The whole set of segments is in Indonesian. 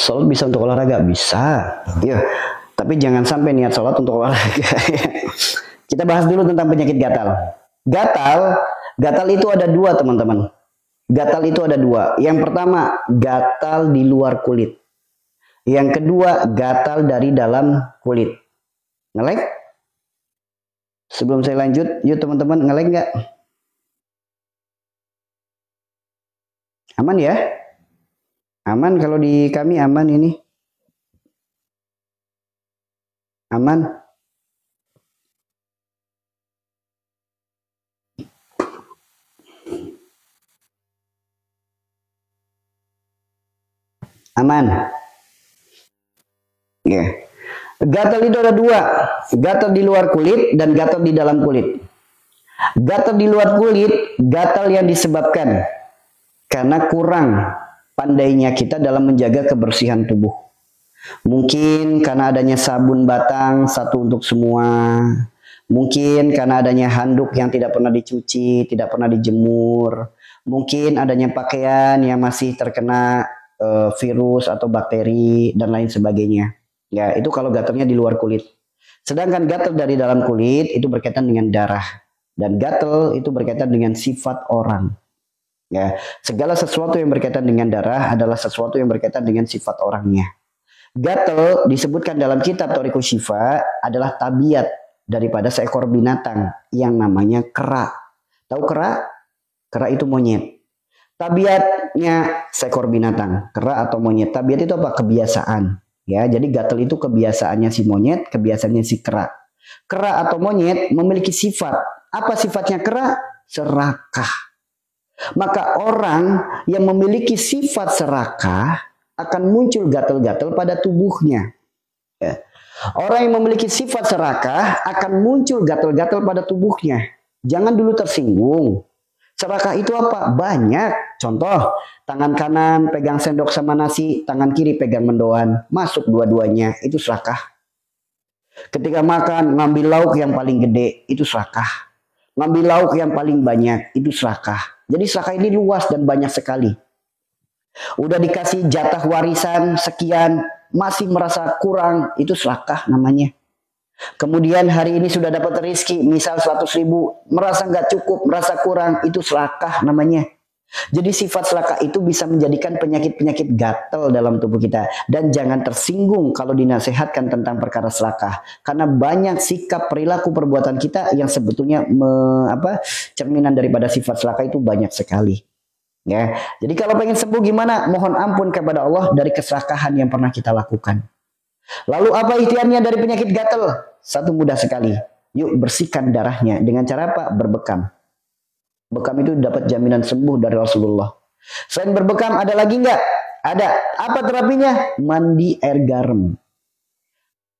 Sholat bisa untuk olahraga? Bisa. Ya, tapi jangan sampai niat sholat untuk olahraga. Kita bahas dulu tentang penyakit gatal. Gatal, gatal itu ada dua teman-teman. Gatal itu ada dua. Yang pertama, gatal di luar kulit. Yang kedua, gatal dari dalam kulit. Ngelek? Sebelum saya lanjut, yuk teman-teman ngelek nggak? Aman ya? Aman kalau di kami aman ini. Aman. Aman. Ya. Yeah. Gatal itu ada dua. Gatal di luar kulit dan gatal di dalam kulit. Gatal di luar kulit, gatal yang disebabkan karena kurang pandainya kita dalam menjaga kebersihan tubuh. Mungkin karena adanya sabun batang satu untuk semua. Mungkin karena adanya handuk yang tidak pernah dicuci, tidak pernah dijemur. Mungkin adanya pakaian yang masih terkena uh, virus atau bakteri dan lain sebagainya. Ya, itu kalau gatalnya di luar kulit. Sedangkan gatal dari dalam kulit itu berkaitan dengan darah dan gatal itu berkaitan dengan sifat orang. Ya, segala sesuatu yang berkaitan dengan darah adalah sesuatu yang berkaitan dengan sifat orangnya. Gatal disebutkan dalam kitab Toriku Shifa adalah tabiat daripada seekor binatang yang namanya kera. Tahu kera? Kera itu monyet. Tabiatnya seekor binatang, kera atau monyet. Tabiat itu apa? Kebiasaan. Ya, jadi gatel itu kebiasaannya si monyet, kebiasaannya si kera. Kera atau monyet memiliki sifat. Apa sifatnya kera? Serakah. Maka orang yang memiliki sifat serakah akan muncul gatel-gatel pada tubuhnya. Ya. Orang yang memiliki sifat serakah akan muncul gatel-gatel pada tubuhnya. Jangan dulu tersinggung. Serakah itu apa? Banyak. Contoh, tangan kanan pegang sendok sama nasi, tangan kiri pegang mendoan. Masuk dua-duanya, itu serakah. Ketika makan, ngambil lauk yang paling gede, itu serakah. Ngambil lauk yang paling banyak, itu serakah. Jadi serakah ini luas dan banyak sekali. Udah dikasih jatah warisan sekian, masih merasa kurang, itu serakah namanya. Kemudian hari ini sudah dapat rezeki, misal 100 ribu, merasa nggak cukup, merasa kurang, itu serakah namanya. Jadi sifat serakah itu bisa menjadikan penyakit-penyakit gatal dalam tubuh kita. Dan jangan tersinggung kalau dinasehatkan tentang perkara serakah. Karena banyak sikap perilaku perbuatan kita yang sebetulnya me, apa, cerminan daripada sifat serakah itu banyak sekali. Ya, Jadi kalau pengen sembuh gimana? Mohon ampun kepada Allah dari keserakahan yang pernah kita lakukan. Lalu apa ikhtiarnya dari penyakit gatal? Satu mudah sekali. Yuk bersihkan darahnya dengan cara apa? Berbekam. Bekam itu dapat jaminan sembuh dari Rasulullah. Selain berbekam ada lagi enggak? Ada. Apa terapinya? Mandi air garam.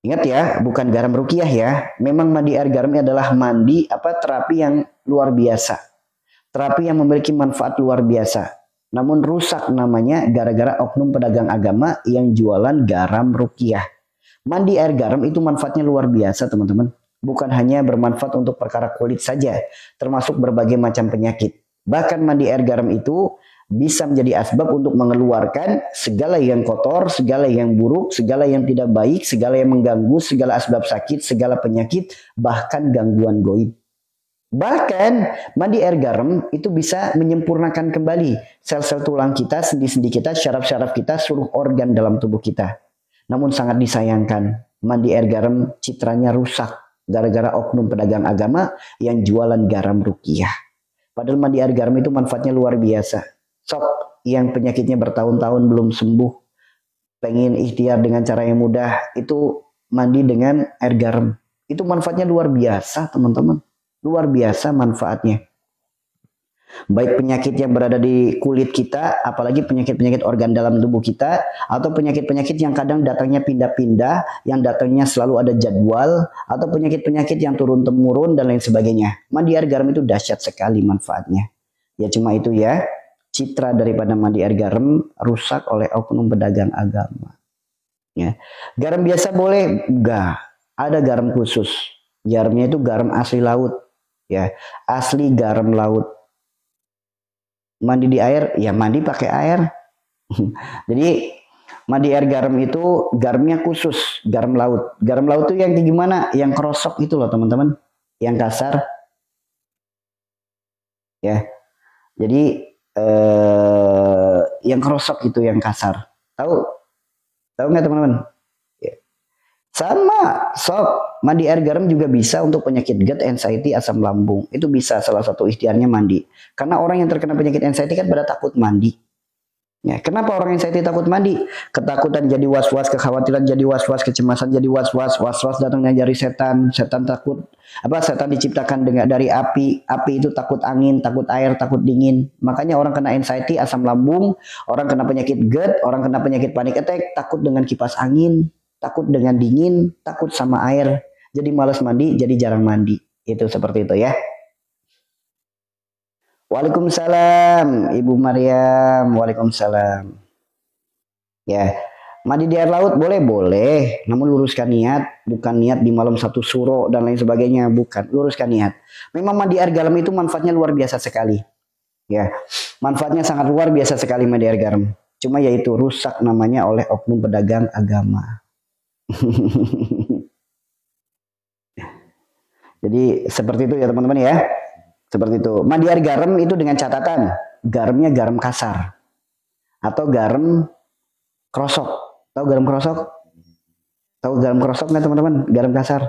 Ingat ya, bukan garam rukiah ya. Memang mandi air garam adalah mandi apa terapi yang luar biasa. Terapi yang memiliki manfaat luar biasa. Namun rusak namanya gara-gara oknum pedagang agama yang jualan garam rukiah. Mandi air garam itu manfaatnya luar biasa teman-teman. Bukan hanya bermanfaat untuk perkara kulit saja, termasuk berbagai macam penyakit. Bahkan mandi air garam itu bisa menjadi asbab untuk mengeluarkan segala yang kotor, segala yang buruk, segala yang tidak baik, segala yang mengganggu, segala asbab sakit, segala penyakit, bahkan gangguan goib. Bahkan mandi air garam itu bisa menyempurnakan kembali sel-sel tulang kita, sendi-sendi kita, syaraf-syaraf kita, seluruh organ dalam tubuh kita. Namun sangat disayangkan, mandi air garam citranya rusak gara-gara oknum pedagang agama yang jualan garam rukiah. Padahal mandi air garam itu manfaatnya luar biasa. Sok yang penyakitnya bertahun-tahun belum sembuh, pengen ikhtiar dengan cara yang mudah, itu mandi dengan air garam. Itu manfaatnya luar biasa teman-teman. Luar biasa manfaatnya baik penyakit yang berada di kulit kita, apalagi penyakit-penyakit organ dalam tubuh kita, atau penyakit-penyakit yang kadang datangnya pindah-pindah, yang datangnya selalu ada jadwal, atau penyakit-penyakit yang turun-temurun dan lain sebagainya. Mandi air garam itu dahsyat sekali manfaatnya. Ya cuma itu ya, citra daripada mandi air garam rusak oleh oknum pedagang agama. Ya. Garam biasa boleh? Enggak. Ada garam khusus. Garamnya itu garam asli laut. Ya, asli garam laut mandi di air ya mandi pakai air jadi Mandi air garam itu garamnya khusus, garam laut. Garam laut itu yang gimana? Yang kerosok itu loh teman-teman, yang kasar. Ya, jadi eh, yang kerosok itu yang kasar. Tahu? Tahu nggak teman-teman? Sama, sob. Mandi air garam juga bisa untuk penyakit GERD, anxiety, asam lambung. Itu bisa salah satu ikhtiarnya mandi. Karena orang yang terkena penyakit anxiety kan pada takut mandi Ya, kenapa orang saya takut mandi? Ketakutan jadi was-was, kekhawatiran jadi was-was, kecemasan jadi was-was, was-was datangnya dari setan, setan takut apa? Setan diciptakan dengan dari api, api itu takut angin, takut air, takut dingin. Makanya orang kena anxiety, asam lambung, orang kena penyakit GERD, orang kena penyakit panik attack, takut dengan kipas angin, takut dengan dingin, takut sama air. Jadi malas mandi, jadi jarang mandi. Itu seperti itu ya. Waalaikumsalam, Ibu Maryam. Waalaikumsalam. Ya, mandi di air laut boleh boleh, namun luruskan niat, bukan niat di malam satu suro dan lain sebagainya, bukan. Luruskan niat. Memang mandi air garam itu manfaatnya luar biasa sekali. Ya, manfaatnya sangat luar biasa sekali mandi air garam. Cuma yaitu rusak namanya oleh oknum pedagang agama. Jadi seperti itu ya teman-teman ya. Seperti itu. Mandi air garam itu dengan catatan garamnya garam kasar atau garam krosok. Tahu garam krosok? Tahu garam krosok nggak teman-teman? Garam kasar.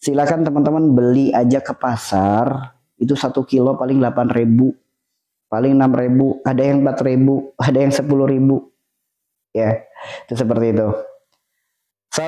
Silakan teman-teman beli aja ke pasar. Itu satu kilo paling 8 ribu. Paling 6 ribu. Ada yang 4 ribu. Ada yang 10 ribu. Ya, itu seperti itu. So,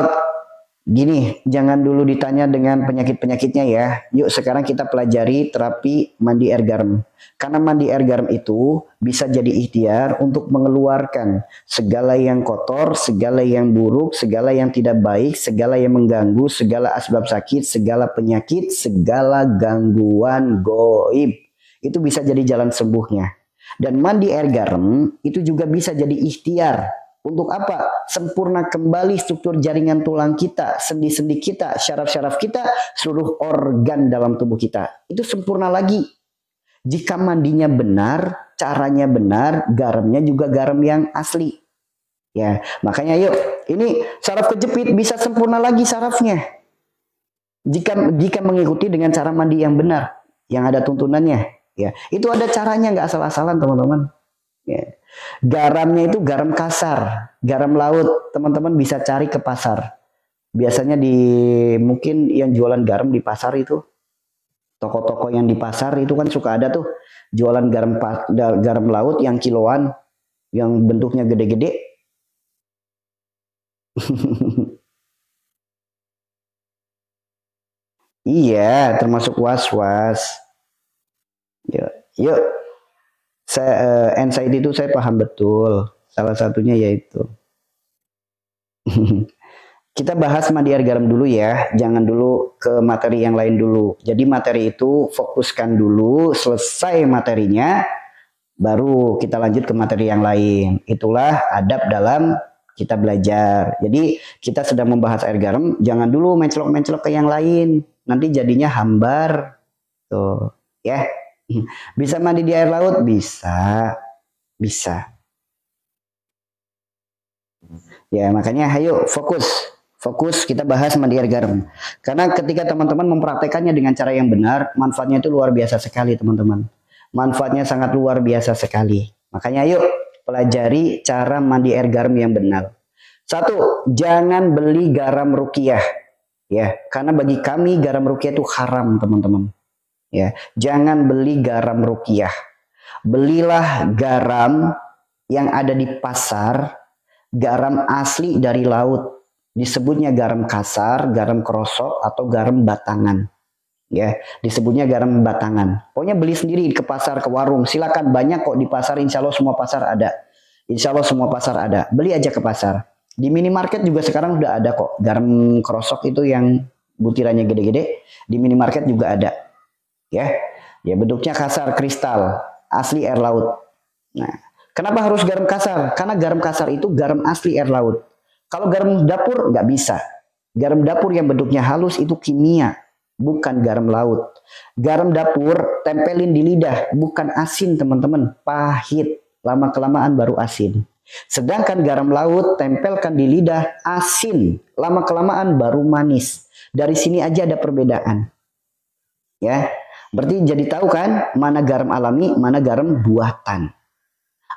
Gini, jangan dulu ditanya dengan penyakit-penyakitnya ya. Yuk sekarang kita pelajari terapi mandi air garam. Karena mandi air garam itu bisa jadi ikhtiar untuk mengeluarkan segala yang kotor, segala yang buruk, segala yang tidak baik, segala yang mengganggu, segala asbab sakit, segala penyakit, segala gangguan goib. Itu bisa jadi jalan sembuhnya. Dan mandi air garam itu juga bisa jadi ikhtiar untuk apa? Sempurna kembali struktur jaringan tulang kita, sendi-sendi kita, syaraf-syaraf kita, seluruh organ dalam tubuh kita. Itu sempurna lagi. Jika mandinya benar, caranya benar, garamnya juga garam yang asli. Ya, makanya yuk, ini saraf kejepit bisa sempurna lagi sarafnya. Jika jika mengikuti dengan cara mandi yang benar, yang ada tuntunannya, ya. Itu ada caranya nggak asal-asalan, teman-teman. Ya. Garamnya itu garam kasar, garam laut. Teman-teman bisa cari ke pasar. Biasanya di mungkin yang jualan garam di pasar itu, toko-toko yang di pasar itu kan suka ada tuh jualan garam garam laut yang kiloan, yang bentuknya gede-gede. iya, termasuk was-was. Yuk, yuk saya uh, anxiety itu saya paham betul. Salah satunya yaitu kita bahas mandi air garam dulu ya, jangan dulu ke materi yang lain dulu. Jadi materi itu fokuskan dulu, selesai materinya, baru kita lanjut ke materi yang lain. Itulah adab dalam kita belajar. Jadi kita sedang membahas air garam, jangan dulu mencelok-mencelok ke yang lain. Nanti jadinya hambar. Tuh, ya. Bisa mandi di air laut? Bisa. Bisa. Ya, makanya ayo fokus. Fokus kita bahas mandi air garam. Karena ketika teman-teman mempraktekannya dengan cara yang benar, manfaatnya itu luar biasa sekali, teman-teman. Manfaatnya sangat luar biasa sekali. Makanya ayo pelajari cara mandi air garam yang benar. Satu, jangan beli garam rukiah. Ya, karena bagi kami garam rukiah itu haram, teman-teman. Ya, jangan beli garam rukiah. Belilah garam yang ada di pasar, garam asli dari laut. Disebutnya garam kasar, garam kerosok atau garam batangan. Ya, disebutnya garam batangan. Pokoknya beli sendiri ke pasar, ke warung. Silakan banyak kok di pasar. Insya Allah semua pasar ada. Insya Allah semua pasar ada. Beli aja ke pasar. Di minimarket juga sekarang udah ada kok. Garam kerosok itu yang butirannya gede-gede. Di minimarket juga ada ya. Ya bentuknya kasar kristal. Asli air laut. Nah kenapa harus garam kasar? Karena garam kasar itu garam asli air laut. Kalau garam dapur nggak bisa. Garam dapur yang bentuknya halus itu kimia bukan garam laut. Garam dapur tempelin di lidah bukan asin teman-teman. Pahit. Lama kelamaan baru asin. Sedangkan garam laut tempelkan di lidah asin, lama kelamaan baru manis. Dari sini aja ada perbedaan. Ya. Berarti jadi tahu kan mana garam alami, mana garam buatan.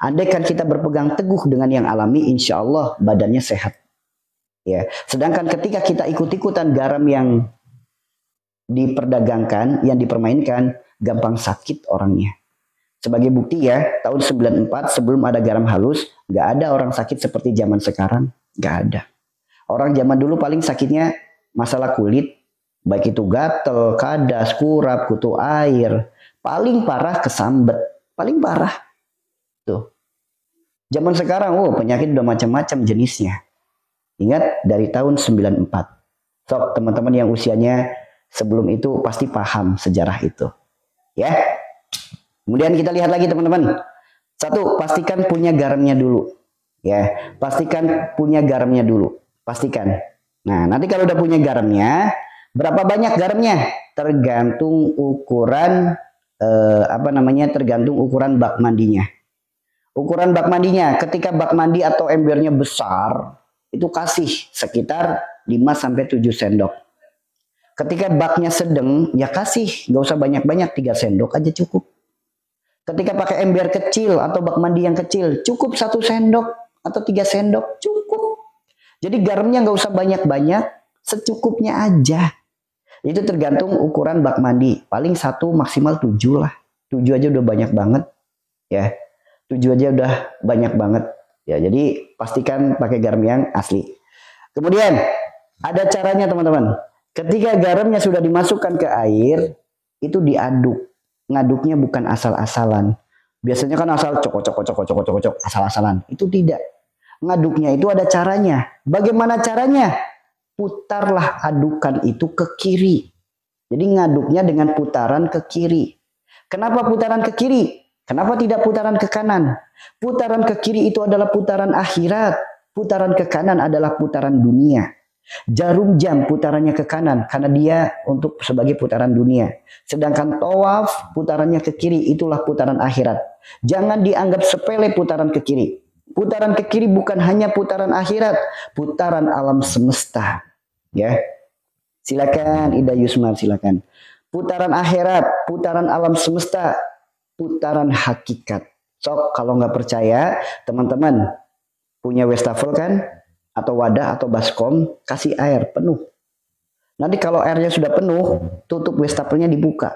Andai kan kita berpegang teguh dengan yang alami, insya Allah badannya sehat. Ya. Sedangkan ketika kita ikut-ikutan garam yang diperdagangkan, yang dipermainkan, gampang sakit orangnya. Sebagai bukti ya, tahun 94 sebelum ada garam halus, nggak ada orang sakit seperti zaman sekarang, nggak ada. Orang zaman dulu paling sakitnya masalah kulit, baik itu gatel, kadas, kurap, kutu air, paling parah kesambet, paling parah. Tuh. Zaman sekarang, oh penyakit udah macam-macam jenisnya. Ingat dari tahun 94. Sok teman-teman yang usianya sebelum itu pasti paham sejarah itu. Ya, Kemudian kita lihat lagi teman-teman. Satu, pastikan punya garamnya dulu. Ya, pastikan punya garamnya dulu. Pastikan. Nah, nanti kalau udah punya garamnya, berapa banyak garamnya? Tergantung ukuran eh, apa namanya? Tergantung ukuran bak mandinya. Ukuran bak mandinya, ketika bak mandi atau embernya besar, itu kasih sekitar 5 sampai 7 sendok. Ketika baknya sedang, ya kasih, nggak usah banyak-banyak, 3 sendok aja cukup. Ketika pakai ember kecil atau bak mandi yang kecil, cukup satu sendok atau tiga sendok, cukup. Jadi garamnya nggak usah banyak-banyak, secukupnya aja. Itu tergantung ukuran bak mandi. Paling satu maksimal tujuh lah. Tujuh aja udah banyak banget. Ya, tujuh aja udah banyak banget. Ya, jadi pastikan pakai garam yang asli. Kemudian ada caranya teman-teman. Ketika garamnya sudah dimasukkan ke air, itu diaduk ngaduknya bukan asal-asalan. Biasanya kan asal cokok cokok cokok cokok cokok asal-asalan. Itu tidak. Ngaduknya itu ada caranya. Bagaimana caranya? Putarlah adukan itu ke kiri. Jadi ngaduknya dengan putaran ke kiri. Kenapa putaran ke kiri? Kenapa tidak putaran ke kanan? Putaran ke kiri itu adalah putaran akhirat. Putaran ke kanan adalah putaran dunia. Jarum jam putarannya ke kanan karena dia untuk sebagai putaran dunia. Sedangkan tawaf putarannya ke kiri itulah putaran akhirat. Jangan dianggap sepele putaran ke kiri. Putaran ke kiri bukan hanya putaran akhirat, putaran alam semesta. Ya. Silakan Ida Yusmar silakan. Putaran akhirat, putaran alam semesta, putaran hakikat. Sok kalau nggak percaya, teman-teman punya wastafel kan? atau wadah atau baskom kasih air penuh. Nanti kalau airnya sudah penuh, tutup wastafelnya dibuka.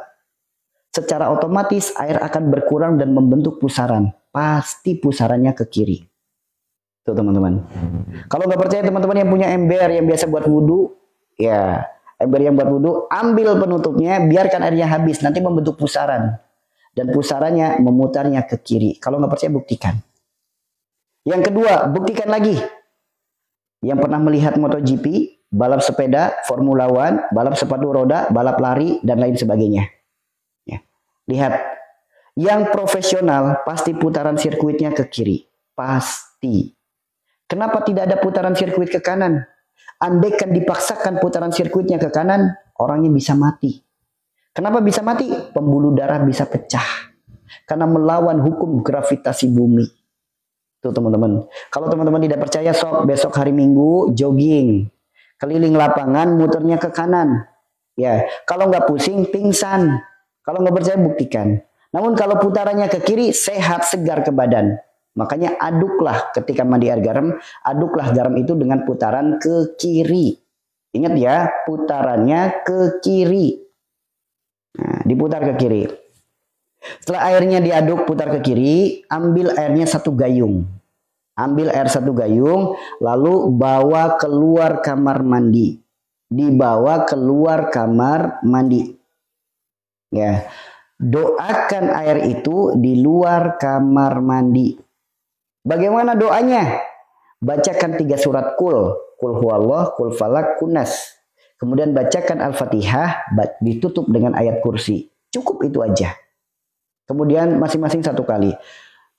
Secara otomatis air akan berkurang dan membentuk pusaran. Pasti pusarannya ke kiri. Tuh teman-teman. Kalau nggak percaya teman-teman yang punya ember yang biasa buat wudhu, ya ember yang buat wudhu, ambil penutupnya, biarkan airnya habis, nanti membentuk pusaran. Dan pusarannya memutarnya ke kiri. Kalau nggak percaya buktikan. Yang kedua, buktikan lagi yang pernah melihat MotoGP, balap sepeda, Formula One, balap sepatu roda, balap lari, dan lain sebagainya. Ya. Lihat, yang profesional pasti putaran sirkuitnya ke kiri. Pasti. Kenapa tidak ada putaran sirkuit ke kanan? Andaikan dipaksakan putaran sirkuitnya ke kanan, orangnya bisa mati. Kenapa bisa mati? Pembuluh darah bisa pecah. Karena melawan hukum gravitasi bumi. Tuh teman-teman. Kalau teman-teman tidak percaya sok besok hari Minggu jogging. Keliling lapangan muternya ke kanan. Ya, kalau nggak pusing pingsan. Kalau nggak percaya buktikan. Namun kalau putarannya ke kiri sehat segar ke badan. Makanya aduklah ketika mandi air garam, aduklah garam itu dengan putaran ke kiri. Ingat ya, putarannya ke kiri. Nah, diputar ke kiri. Setelah airnya diaduk putar ke kiri, ambil airnya satu gayung. Ambil air satu gayung, lalu bawa keluar kamar mandi. Dibawa keluar kamar mandi. Ya. Doakan air itu di luar kamar mandi. Bagaimana doanya? Bacakan tiga surat kul. Kul huwallah, kul falak, kunas. Kemudian bacakan Al-Fatihah, ditutup dengan ayat kursi. Cukup itu aja. Kemudian masing-masing satu kali.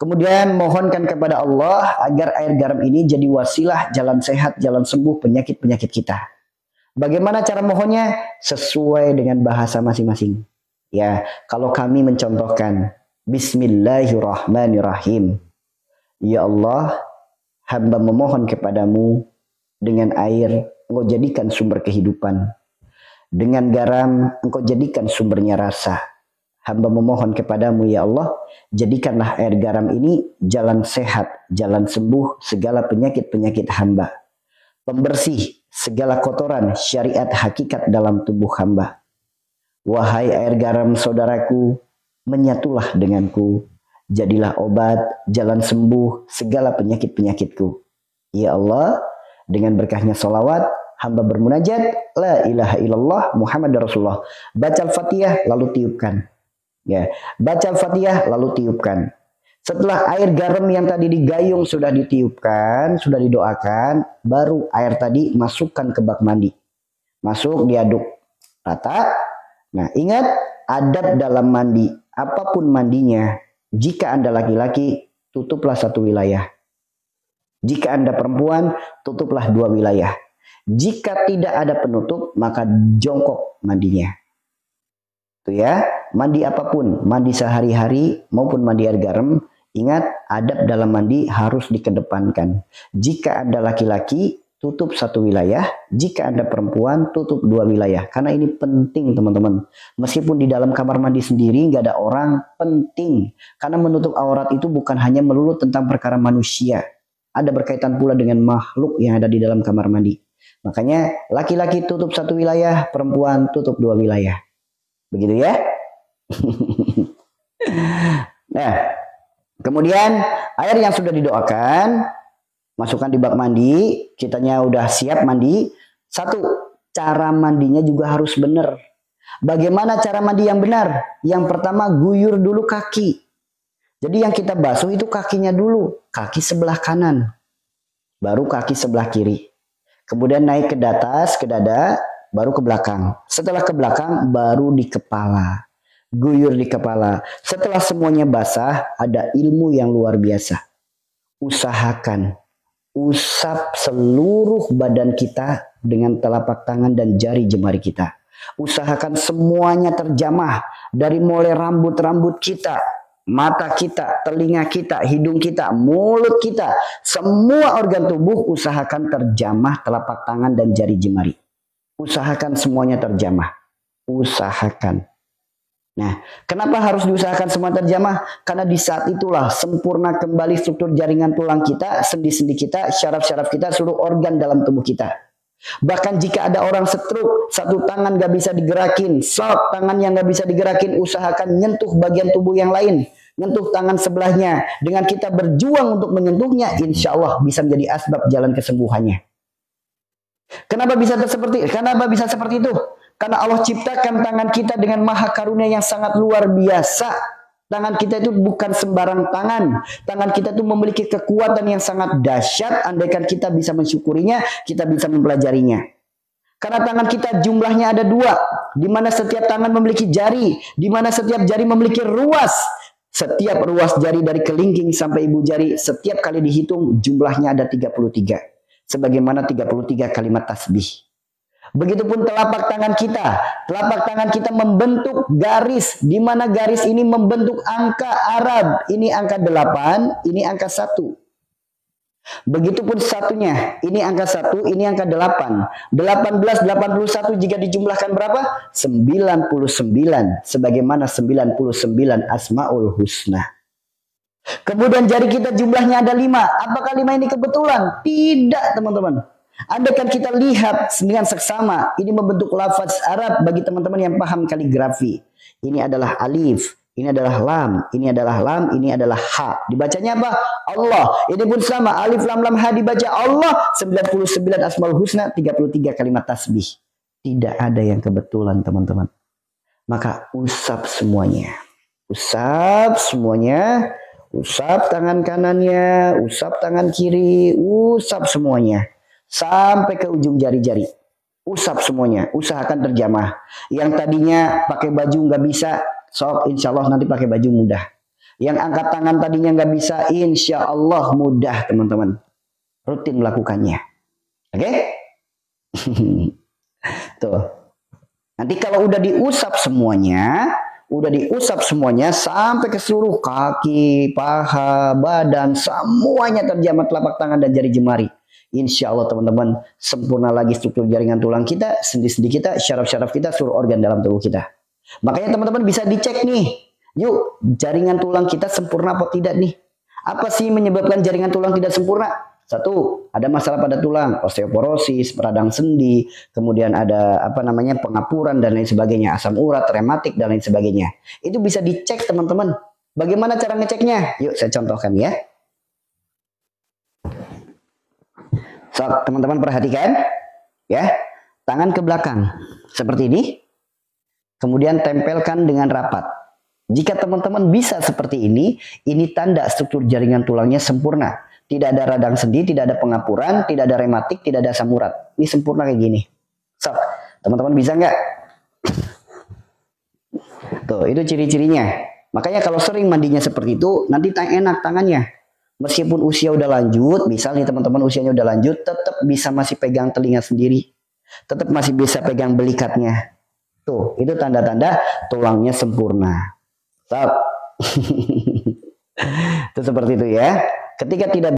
Kemudian mohonkan kepada Allah agar air garam ini jadi wasilah jalan sehat, jalan sembuh penyakit-penyakit kita. Bagaimana cara mohonnya? Sesuai dengan bahasa masing-masing. Ya, kalau kami mencontohkan Bismillahirrahmanirrahim. Ya Allah, hamba memohon kepadamu dengan air engkau jadikan sumber kehidupan. Dengan garam engkau jadikan sumbernya rasa. Hamba memohon kepadamu ya Allah, jadikanlah air garam ini jalan sehat, jalan sembuh segala penyakit-penyakit hamba. Pembersih segala kotoran syariat hakikat dalam tubuh hamba. Wahai air garam saudaraku, menyatulah denganku. Jadilah obat, jalan sembuh segala penyakit-penyakitku. Ya Allah, dengan berkahnya salawat, hamba bermunajat, La ilaha illallah Muhammad Rasulullah. Baca Al-Fatihah lalu tiupkan. Ya, baca Al-Fatihah lalu tiupkan. Setelah air garam yang tadi digayung sudah ditiupkan, sudah didoakan, baru air tadi masukkan ke bak mandi. Masuk diaduk rata. Nah, ingat adab dalam mandi, apa pun mandinya, jika Anda laki-laki, tutuplah satu wilayah. Jika Anda perempuan, tutuplah dua wilayah. Jika tidak ada penutup, maka jongkok mandinya. Itu ya, mandi apa pun, mandi sehari-hari maupun mandi air garam, ingat adab dalam mandi harus dikedepankan. Jika Anda laki-laki, tutup satu wilayah. Jika Anda perempuan, tutup dua wilayah. Karena ini penting teman-teman. Meskipun di dalam kamar mandi sendiri nggak ada orang, penting. Karena menutup aurat itu bukan hanya melulu tentang perkara manusia ada berkaitan pula dengan makhluk yang ada di dalam kamar mandi. Makanya laki-laki tutup satu wilayah, perempuan tutup dua wilayah. Begitu ya? nah, kemudian air yang sudah didoakan masukkan di bak mandi, kitanya udah siap mandi. Satu, cara mandinya juga harus benar. Bagaimana cara mandi yang benar? Yang pertama guyur dulu kaki. Jadi yang kita basuh itu kakinya dulu, kaki sebelah kanan, baru kaki sebelah kiri. Kemudian naik ke atas, ke dada, baru ke belakang. Setelah ke belakang, baru di kepala. Guyur di kepala. Setelah semuanya basah, ada ilmu yang luar biasa. Usahakan usap seluruh badan kita dengan telapak tangan dan jari jemari kita. Usahakan semuanya terjamah dari mulai rambut-rambut kita mata kita, telinga kita, hidung kita, mulut kita, semua organ tubuh usahakan terjamah telapak tangan dan jari jemari. Usahakan semuanya terjamah. Usahakan. Nah, kenapa harus diusahakan semua terjamah? Karena di saat itulah sempurna kembali struktur jaringan tulang kita, sendi-sendi kita, syaraf-syaraf kita, seluruh organ dalam tubuh kita. Bahkan jika ada orang setruk, satu tangan gak bisa digerakin, sok tangan yang gak bisa digerakin, usahakan nyentuh bagian tubuh yang lain menyentuh tangan sebelahnya. Dengan kita berjuang untuk menyentuhnya, insya Allah bisa menjadi asbab jalan kesembuhannya. Kenapa bisa seperti? Kenapa bisa seperti itu? Karena Allah ciptakan tangan kita dengan maha karunia yang sangat luar biasa. Tangan kita itu bukan sembarang tangan. Tangan kita itu memiliki kekuatan yang sangat dahsyat. Andaikan kita bisa mensyukurinya, kita bisa mempelajarinya. Karena tangan kita jumlahnya ada dua, di mana setiap tangan memiliki jari, di mana setiap jari memiliki ruas, setiap ruas jari dari kelingking sampai ibu jari setiap kali dihitung jumlahnya ada 33. Sebagaimana 33 kalimat tasbih. Begitupun telapak tangan kita. Telapak tangan kita membentuk garis. Di mana garis ini membentuk angka Arab. Ini angka 8, ini angka 1. Begitupun satunya, ini angka 1, ini angka 8. 18, 81 jika dijumlahkan berapa? 99. Sebagaimana 99 Asmaul Husna. Kemudian jari kita jumlahnya ada 5. Apakah 5 ini kebetulan? Tidak teman-teman. Andaikan kita lihat dengan seksama, ini membentuk lafaz Arab bagi teman-teman yang paham kaligrafi. Ini adalah alif, ini adalah lam, ini adalah lam, ini adalah ha. Dibacanya apa? Allah. Ini pun sama. Alif lam lam ha dibaca Allah. 99 asmaul husna, 33 kalimat tasbih. Tidak ada yang kebetulan teman-teman. Maka usap semuanya. Usap semuanya. Usap tangan kanannya, usap tangan kiri, usap semuanya. Sampai ke ujung jari-jari. Usap semuanya, usahakan terjamah. Yang tadinya pakai baju nggak bisa, Sok insya Allah nanti pakai baju mudah. Yang angkat tangan tadinya nggak bisa, insya Allah mudah teman-teman. Rutin melakukannya. Oke? Okay? Tuh. Nanti kalau udah diusap semuanya, udah diusap semuanya sampai ke seluruh kaki, paha, badan, semuanya terjamah telapak tangan dan jari jemari. Insya Allah teman-teman sempurna lagi struktur jaringan tulang kita, sendi-sendi kita, syaraf-syaraf kita, seluruh organ dalam tubuh kita. Makanya teman-teman bisa dicek nih. Yuk, jaringan tulang kita sempurna apa tidak nih? Apa sih menyebabkan jaringan tulang tidak sempurna? Satu, ada masalah pada tulang, osteoporosis, peradang sendi, kemudian ada apa namanya pengapuran dan lain sebagainya, asam urat, rematik dan lain sebagainya. Itu bisa dicek teman-teman. Bagaimana cara ngeceknya? Yuk saya contohkan ya. Teman-teman perhatikan ya. Tangan ke belakang seperti ini. Kemudian tempelkan dengan rapat. Jika teman-teman bisa seperti ini, ini tanda struktur jaringan tulangnya sempurna tidak ada radang sendi, tidak ada pengapuran, tidak ada rematik, tidak ada asam urat. Ini sempurna kayak gini. So, teman-teman bisa nggak? Tuh, itu ciri-cirinya. Makanya kalau sering mandinya seperti itu, nanti tang enak tangannya. Meskipun usia udah lanjut, misalnya teman-teman usianya udah lanjut, tetap bisa masih pegang telinga sendiri. Tetap masih bisa pegang belikatnya. Tuh, itu tanda-tanda tulangnya sempurna. Stop. itu seperti itu ya. Ketika tidak